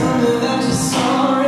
something that you saw